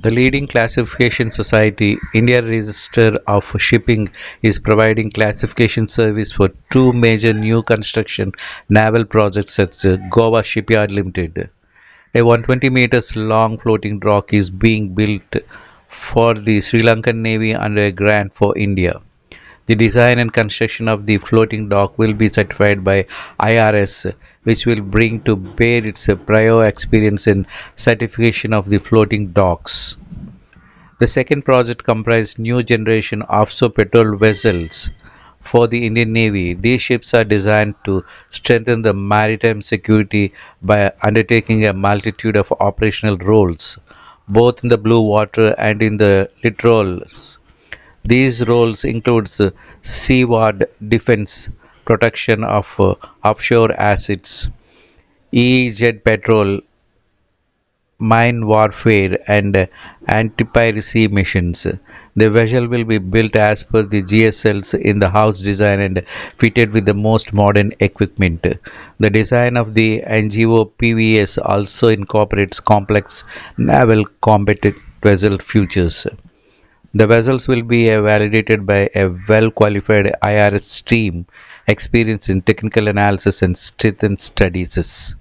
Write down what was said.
The leading classification society, Indian Register of Shipping, is providing classification service for two major new construction naval projects at Goa Shipyard Limited. A 120 meters long floating dock is being built for the Sri Lankan Navy under a grant for India. The design and construction of the floating dock will be certified by IRS, which will bring to bear its prior experience in certification of the floating docks. The second project comprised new generation offshore patrol vessels for the Indian Navy. These ships are designed to strengthen the maritime security by undertaking a multitude of operational roles, both in the blue water and in the littorals these roles include seaward defense, protection of uh, offshore assets, EEZ patrol, mine warfare, and anti-piracy missions. The vessel will be built as per the GSLs in the house design and fitted with the most modern equipment. The design of the NGOPVs also incorporates complex naval combat vessel features. The vessels will be validated by a well-qualified IRS team experienced in technical analysis and strength studies.